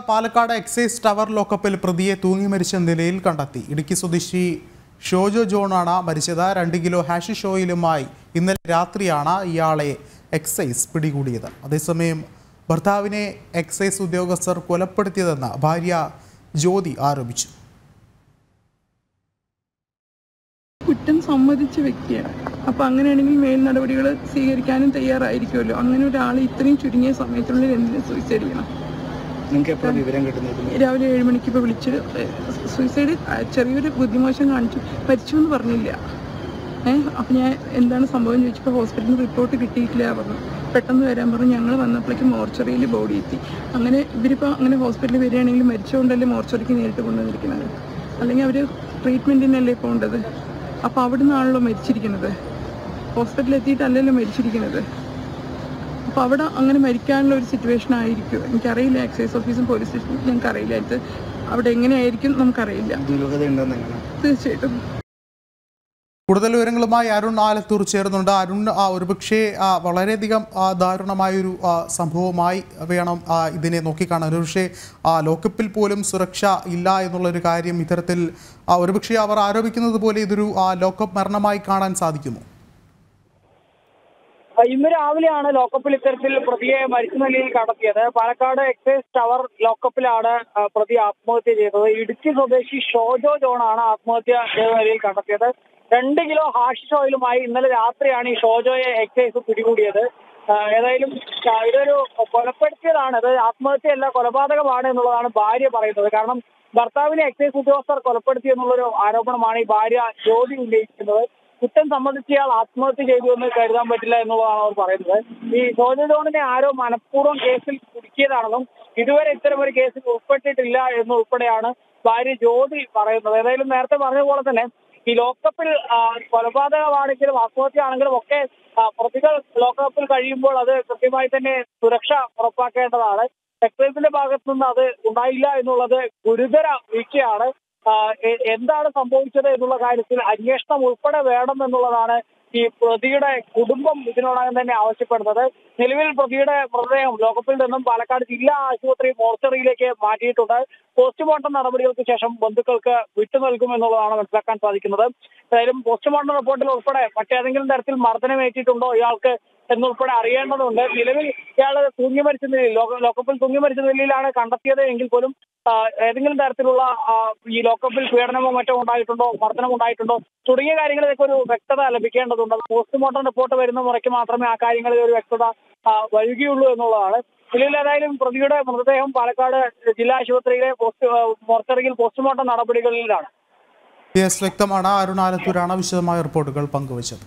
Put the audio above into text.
Palakkad excise tower ലോക്കപ്പിൽ പ്രതിയെ തൂങ്ങി മരിച്ച നിലയിൽ കണ്ടെത്തി. ഇടുക്കി സ്വദേശി ഷോജോ ജോണാണ് മരിച്ചത്. രണ്ട് കിലോ ഹാഷിഷ് ഓയിലുമായി ഇന്നലെ രാത്രിയാണ് ഇയാളെ എക്സൈസ് പിടികൂടിയത്. അതേസമയം ഭർത്താവിനെ എക്സൈസ് ഉദ്യോഗസ്ഥർ കൊലപ്പെടുത്തിയതെന്ന് ഭാര്യ ജ്യോതി ആരോപിച്ചു. കുറ്റം സമ്മതിച്ച വ്യക്തിയാണ്. അപ്പൊ അങ്ങനെയാണെങ്കിൽ മേൽ നടപടികൾ സ്വീകരിക്കാനും തയ്യാറായിരിക്കുമല്ലോ. അങ്ങനെ ഒരാൾ ഇത്രയും ചുരുങ്ങിയ സമയത്തിനുള്ളിൽ എന്തിനു ചെയ്യണം? നിങ്ങൾക്ക് എപ്പോഴും വിവരം കിട്ടുന്നത്? രാവിലെ ഏഴ് മണിക്ക് ഇപ്പോൾ വിളിച്ച് സൂയിസൈഡ് ചെറിയൊരു ബുദ്ധിമോശം കാണിച്ചു. മരിച്ചു എന്ന് പറഞ്ഞില്ല. ഏഹ് അപ്പം ഞാൻ എന്താണ് സംഭവം ചോദിച്ചപ്പോൾ ഹോസ്പിറ്റലിൽ റിപ്പോർട്ട് കിട്ടിയിട്ടില്ല പറഞ്ഞു. പെട്ടെന്ന് വരാൻ പറഞ്ഞു. ഞങ്ങൾ വന്നപ്പോഴേക്കും മോർച്ചറിയിൽ ബോഡി എത്തി. അങ്ങനെ ഇവരിപ്പോൾ അങ്ങനെ ഹോസ്പിറ്റലിൽ വരികയാണെങ്കിൽ മരിച്ചുകൊണ്ടല്ലേ മോർച്ചറിക്ക് നേരിട്ട് കൊണ്ടുവന്നിരിക്കുന്നത്? അല്ലെങ്കിൽ അവർ ട്രീറ്റ്മെന്റിനല്ലേ പോകേണ്ടത് അപ്പോൾ അവിടെ നിന്നാണല്ലോ മരിച്ചിരിക്കുന്നത്? ഹോസ്പിറ്റലിൽ എത്തിയിട്ടല്ലല്ലോ മരിച്ചിരിക്കുന്നത്? അപ്പോൾ അവിടെ അങ്ങനെ മരിക്കാനുള്ള ഒരു സിറ്റുവേഷൻ ആയിരിക്കും. എനിക്കറിയില്ല എക്സൈസ് ഓഫീസും പോലീസ് സ്റ്റേഷനും ഞങ്ങൾക്ക് അറിയില്ല ഇത് അവിടെ എങ്ങനെയായിരിക്കും നമുക്കറിയില്ല. തീർച്ചയായിട്ടും. കൂടുതൽ വിവരങ്ങളുമായി അരുൺ ആലത്തൂർ ചേർന്നുണ്ട് അരുൺ ആ, ഒരുപക്ഷേ വളരെയധികം ആ, ദാരുണമായൊരു സംഭവമായി വേണം ഇതിനെ നോക്കിക്കാണാൻ. ഒരുപക്ഷെ ആ, ലോക്കപ്പിൽ പോലും സുരക്ഷ ഇല്ല എന്നുള്ളൊരു കാര്യം ഇത്തരത്തിൽ ഒരുപക്ഷേ അവർ ആരോപിക്കുന്നത് പോലെ ഇതൊരു ലോക്കപ്പ് മരണമായി കാണാൻ സാധിക്കുമോ ഇന്ന് രാവിലെയാണ് ലോക്കപ്പിൽ ഇത്തരത്തിൽ പ്രതിയെ മരിച്ച നിലയിൽ കണ്ടെത്തിയത്. പാലക്കാട് എക്സൈസ് ടവർ ലോക്കപ്പിലാണ് പ്രതി ആത്മഹത്യ ചെയ്തത്. ഇടുക്കി സ്വദേശി ഷോജോ ജോണാണ് ആത്മഹത്യ ചെയ്ത നിലയിൽ കണ്ടെത്തിയത്. രണ്ട് കിലോ ഹാഷിഷ് ഓയിലുമായി ഇന്നലെ രാത്രിയാണ് ഈ ഷോജോയെ എക്സൈസ് പിടികൂടിയത്. ഏതായാലും ഇതൊരു കൊലപ്പെടുത്തിയതാണ് ഇത് ആത്മഹത്യയല്ല കൊലപാതകമാണ് എന്നുള്ളതാണ് ഭാര്യ പറയുന്നത്. കാരണം ഭർത്താവിനെ എക്സൈസ് ഉദ്യോഗസ്ഥർ കൊലപ്പെടുത്തി എന്നുള്ളൊരു ആരോപണമാണ് ഈ ഭാര്യ ജ്യോതി ഉന്നയിക്കുന്നത്. കുറ്റം സംബന്ധിച്ചയാൾ ആത്മഹത്യ ചെയ്തു എന്ന് കരുതാൻ പറ്റില്ല എന്നുള്ളതാണ് അവർ പറയുന്നത്. ഈ സോജി ജോണിനെ ആരോ മനഃപൂർവം കേസിൽ കുടുക്കിയതാണെന്നും ഇതുവരെ ഇത്തരം ഒരു കേസിൽ ഉൾപ്പെട്ടിട്ടില്ല എന്നുൾപ്പെടെയാണ് ഭാര്യ ജ്യോതി പറയുന്നത്. ഏതായാലും നേരത്തെ പറഞ്ഞ പോലെ തന്നെ ഈ ലോക്കപ്പിൽ കൊലപാതകമാണെങ്കിലും ആത്മഹത്യ ആണെങ്കിലും ഒക്കെ പ്രതികൾ ലോക്കപ്പിൽ കഴിയുമ്പോൾ അത് കൃത്യമായി തന്നെ സുരക്ഷ ഉറപ്പാക്കേണ്ടതാണ്. എക്സൈസിന്റെ ഭാഗത്തു നിന്ന് അത് ഉണ്ടായില്ല എന്നുള്ളത് ഗുരുതര വീഴ്ചയാണ്. എന്താണ് സംഭവിച്ചത് എന്നുള്ള കാര്യത്തിൽ അന്വേഷണം ഉൾപ്പെടെ വേണം എന്നുള്ളതാണ് ഈ പ്രതിയുടെ കുടുംബം ഇതിനോടകം തന്നെ ആവശ്യപ്പെടുന്നത്. നിലവിൽ പ്രതിയുടെ മൃതദേഹം ലോകത്തിൽ നിന്നും പാലക്കാട് ജില്ലാ ആശുപത്രി മോർച്ചറിയിലേക്ക് മാറ്റിയിട്ടുണ്ട്. പോസ്റ്റ്മോർട്ടം നടപടികൾക്ക് ശേഷം ബന്ധുക്കൾക്ക് വിട്ടു നൽകുമെന്നുള്ളതാണ് മനസ്സിലാക്കാൻ സാധിക്കുന്നത്. ഏതായാലും പോസ്റ്റ്മോർട്ടം റിപ്പോർട്ടിൽ ഉൾപ്പെടെ മറ്റേതെങ്കിലും തരത്തിൽ മർദ്ദനമേറ്റിട്ടുണ്ടോ ഇയാൾക്ക് എന്നുൾപ്പെടെ അറിയേണ്ടതുണ്ട്. നിലവിൽ ഇയാൾ തൂങ്ങി മരിച്ച നിലയിൽ ലോക- ലോക്കപ്പിൽ തൂങ്ങി മരിച്ച നിലയിലാണ് കണ്ടെത്തിയത് എങ്കിൽ പോലും ഏതെങ്കിലും തരത്തിലുള്ള ഈ ലോക്കപ്പിൽ പീഡനമോ മറ്റോ ഉണ്ടായിട്ടുണ്ടോ മർദ്ദനം ഉണ്ടായിട്ടുണ്ടോ തുടങ്ങിയ കാര്യങ്ങളിലൊക്കെ ഒരു വ്യക്തത ലഭിക്കേണ്ടതുണ്ട്. പോസ്റ്റ്മോർട്ടം റിപ്പോർട്ട് വരുന്ന മുറയ്ക്ക് മാത്രമേ ആ കാര്യങ്ങളിൽ ഒരു വ്യക്തത വൈകിയുള്ളൂ എന്നുള്ളതാണ്. നിലവിൽ ഏതായാലും പ്രതിയുടെ മൃതദേഹം പാലക്കാട് ജില്ലാ ആശുപത്രിയിലെ പോസ്റ്റ് മോർച്ചറിയിൽ പോസ്റ്റ്മോർട്ടം നടപടികളിലാണ്. വ്യക്തമാണ്. അരുണാലത്തൂരാണ് വിശദമായ റിപ്പോർട്ടുകൾ പങ്കുവച്ചത്.